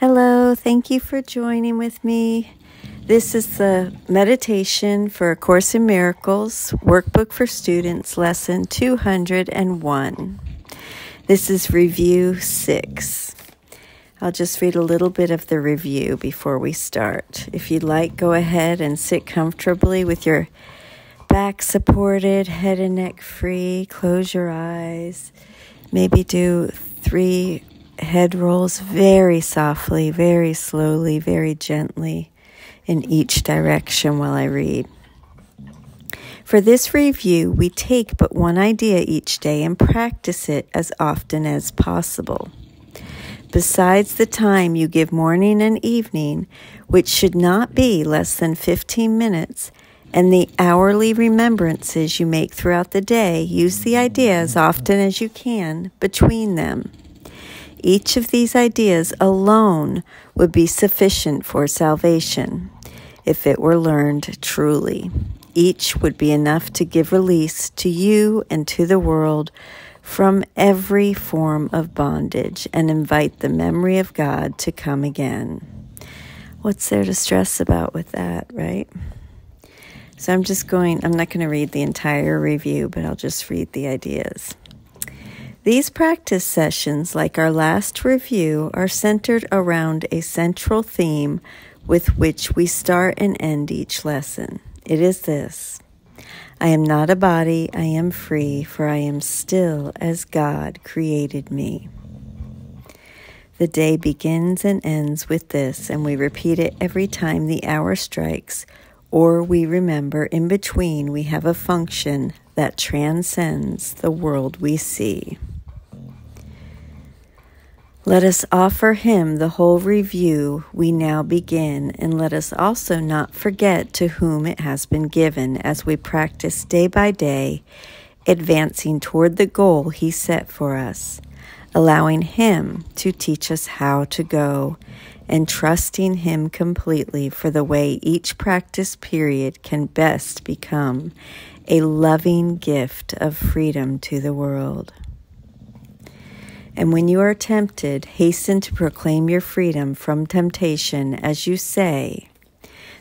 Hello, thank you for joining with me. This is the meditation for A Course in Miracles, Workbook for Students, Lesson 201. This is Review 6. I'll just read a little bit of the review before we start. If you'd like, go ahead and sit comfortably with your back supported, head and neck free. Close your eyes. Maybe do three head rolls very softly, very slowly, very gently in each direction while I read. For this review, we take but one idea each day and practice it as often as possible. Besides the time you give morning and evening, which should not be less than 15 minutes, and the hourly remembrances you make throughout the day, use the idea as often as you can between them. Each of these ideas alone would be sufficient for salvation if it were learned truly. Each would be enough to give release to you and to the world from every form of bondage and invite the memory of God to come again. What's there to stress about with that, right? So I'm just going, I'm not going to read the entire review, but I'll just read the ideas. These practice sessions, like our last review, are centered around a central theme with which we start and end each lesson. It is this I am not a body, I am free, for I am still as God created me. The day begins and ends with this, and we repeat it every time the hour strikes, or we remember in between we have a function that transcends the world we see. Let us offer him the whole review we now begin, and let us also not forget to whom it has been given as we practice day by day, advancing toward the goal he set for us, allowing him to teach us how to go, and trusting him completely for the way each practice period can best become a loving gift of freedom to the world. And when you are tempted, hasten to proclaim your freedom from temptation as you say,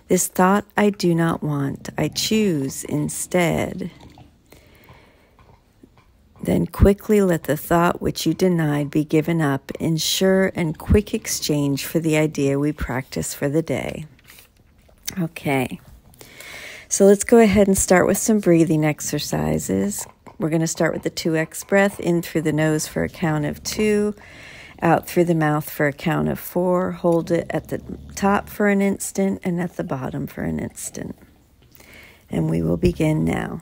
This thought I do not want, I choose instead. Then quickly let the thought which you denied be given up in sure and quick exchange for the idea we practice for the day. Okay, so let's go ahead and start with some breathing exercises. We're going to start with the 2x breath in through the nose for a count of two, out through the mouth for a count of four. Hold it at the top for an instant and at the bottom for an instant. And we will begin now.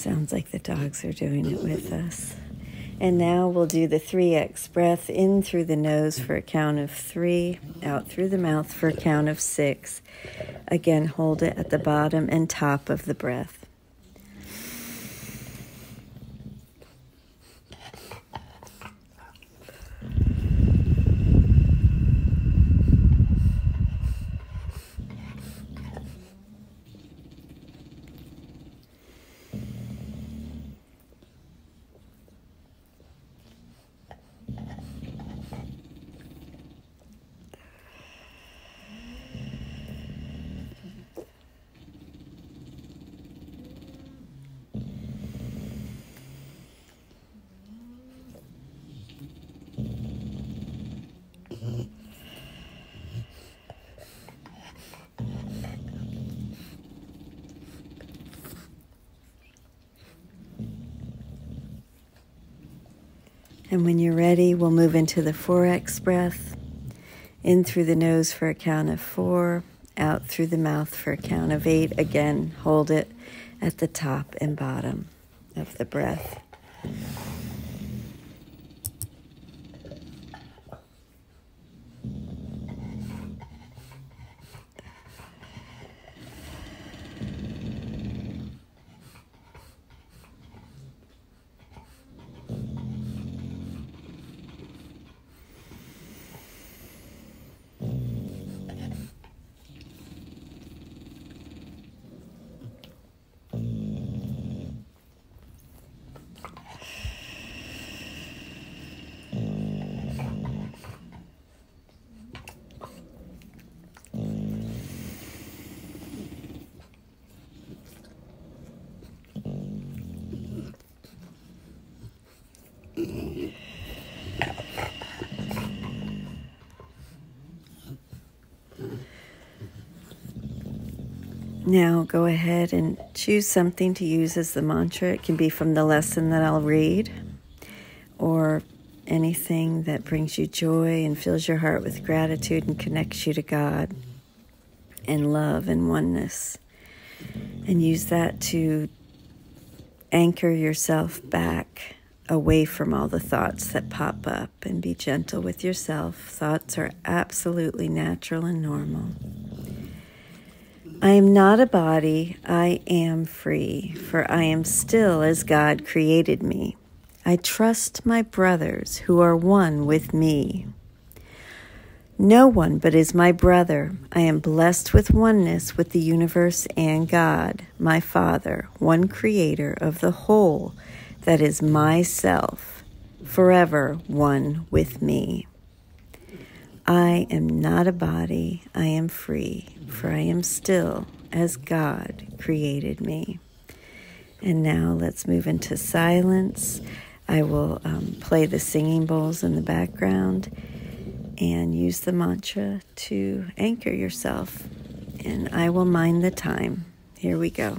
Sounds like the dogs are doing it with us. And now we'll do the 3x breath in through the nose for a count of three, out through the mouth for a count of six. Again, hold it at the bottom and top of the breath. And when you're ready, we'll move into the 4x breath. In through the nose for a count of four, out through the mouth for a count of eight. Again, hold it at the top and bottom of the breath. Now go ahead and choose something to use as the mantra. It can be from the lesson that I'll read or anything that brings you joy and fills your heart with gratitude and connects you to God and love and oneness. And use that to anchor yourself back away from all the thoughts that pop up and be gentle with yourself. Thoughts are absolutely natural and normal. I am not a body, I am free, for I am still as God created me. I trust my brothers who are one with me. No one but is my brother. I am blessed with oneness with the universe and God, my Father, one creator of the whole that is myself, forever one with me. I am not a body, I am free, for I am still as God created me. And now let's move into silence. I will um, play the singing bowls in the background and use the mantra to anchor yourself. And I will mind the time. Here we go.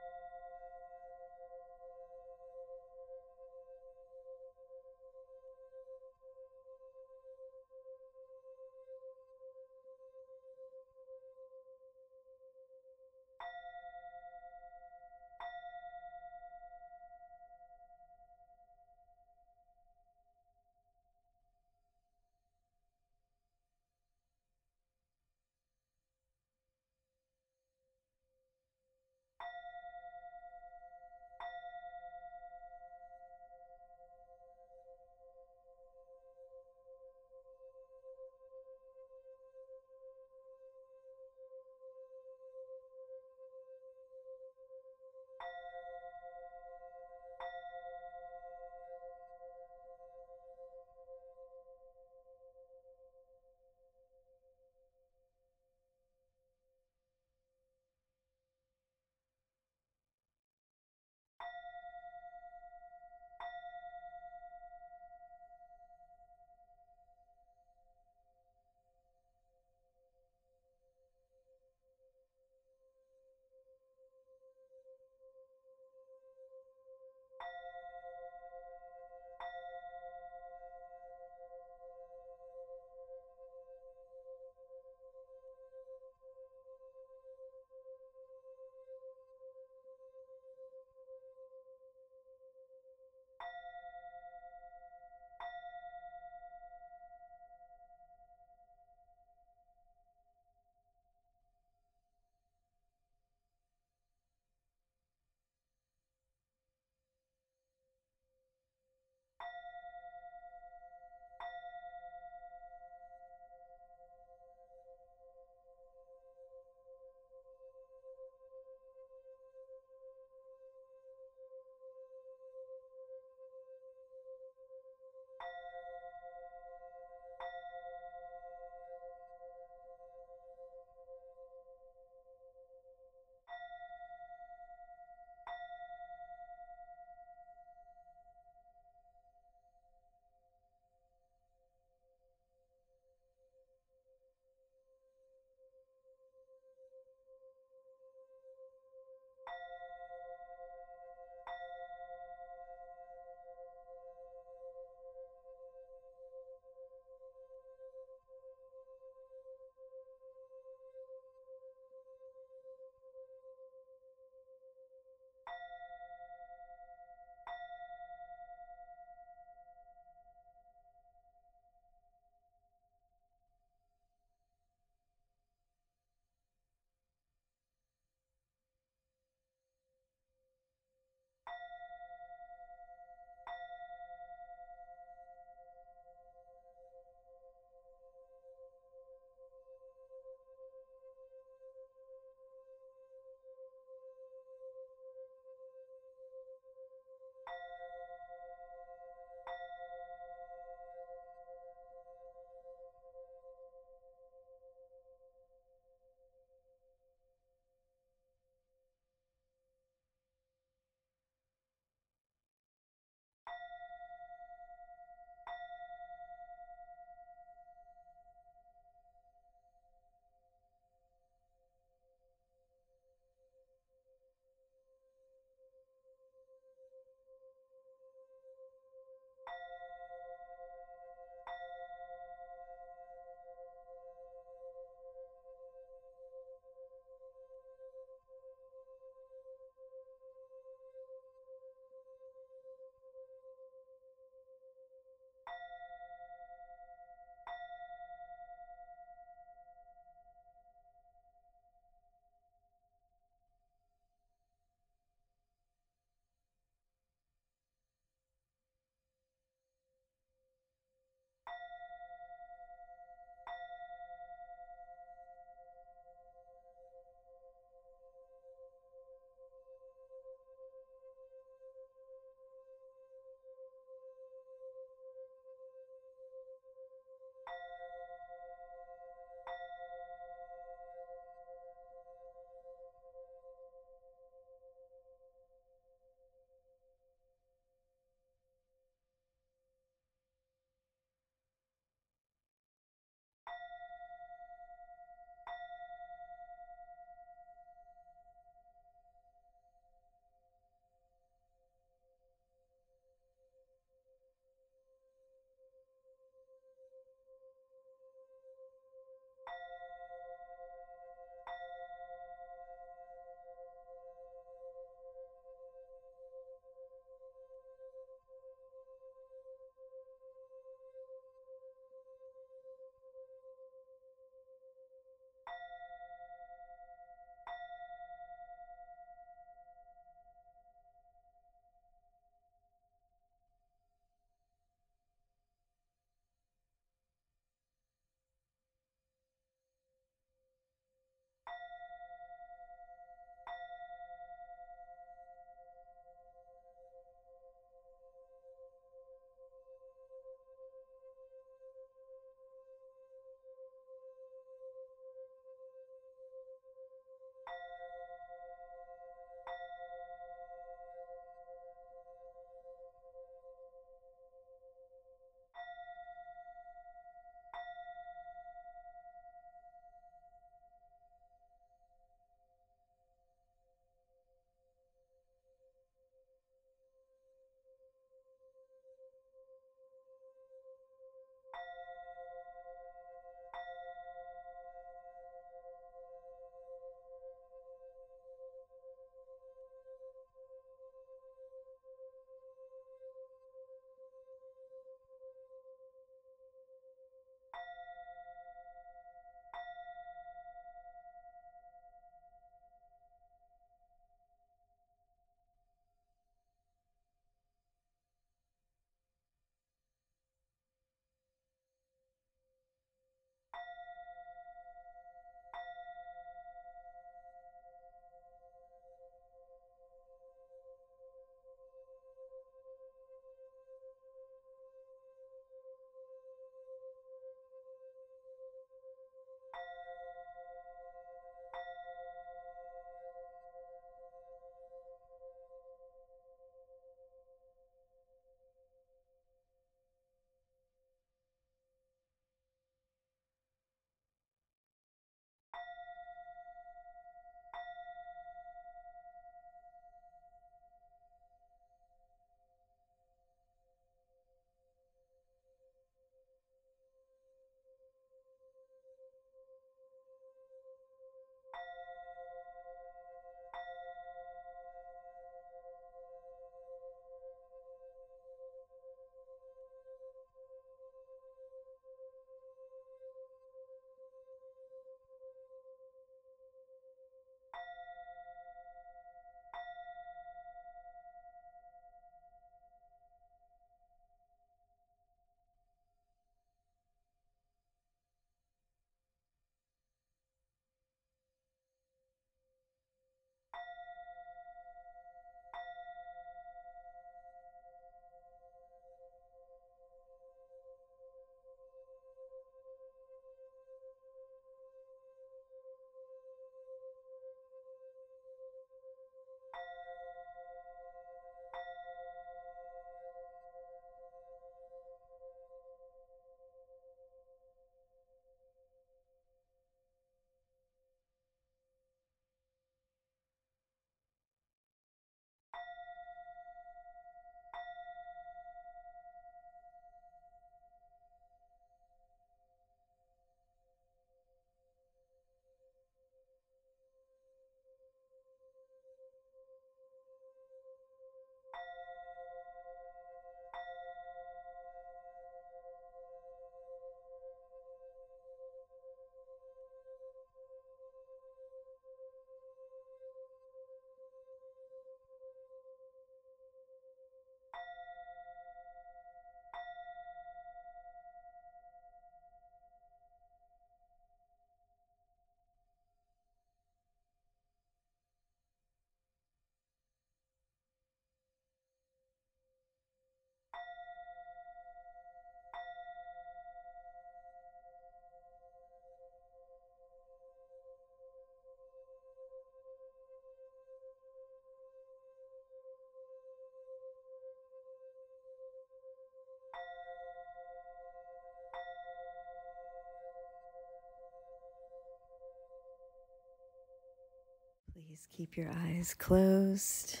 Please keep your eyes closed.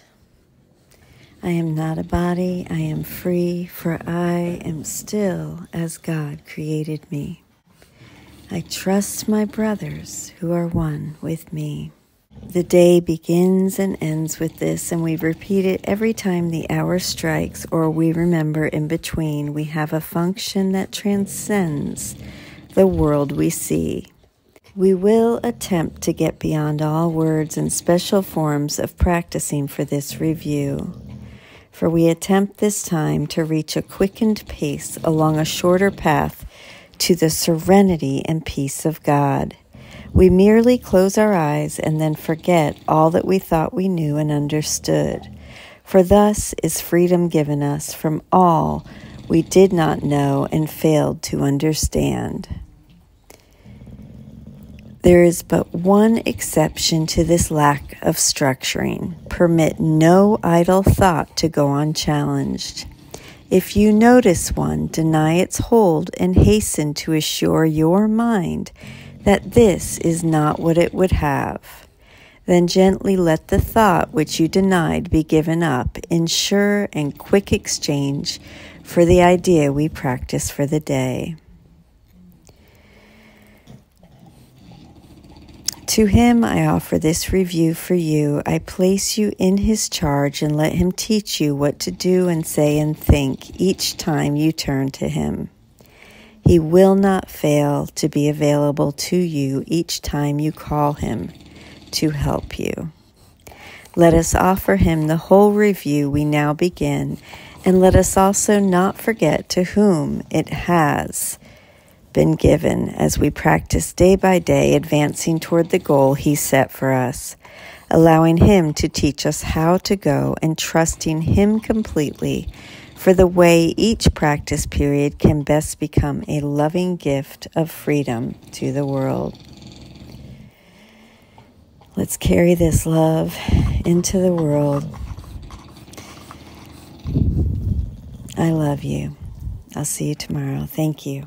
I am not a body, I am free, for I am still as God created me. I trust my brothers who are one with me. The day begins and ends with this, and we repeat it every time the hour strikes or we remember in between. We have a function that transcends the world we see. We will attempt to get beyond all words and special forms of practicing for this review. For we attempt this time to reach a quickened pace along a shorter path to the serenity and peace of God. We merely close our eyes and then forget all that we thought we knew and understood. For thus is freedom given us from all we did not know and failed to understand. There is but one exception to this lack of structuring. Permit no idle thought to go unchallenged. If you notice one, deny its hold and hasten to assure your mind that this is not what it would have. Then gently let the thought which you denied be given up in sure and quick exchange for the idea we practice for the day. To him I offer this review for you. I place you in his charge and let him teach you what to do and say and think each time you turn to him. He will not fail to be available to you each time you call him to help you. Let us offer him the whole review we now begin, and let us also not forget to whom it has been given as we practice day by day, advancing toward the goal He set for us, allowing Him to teach us how to go and trusting Him completely for the way each practice period can best become a loving gift of freedom to the world. Let's carry this love into the world. I love you. I'll see you tomorrow. Thank you.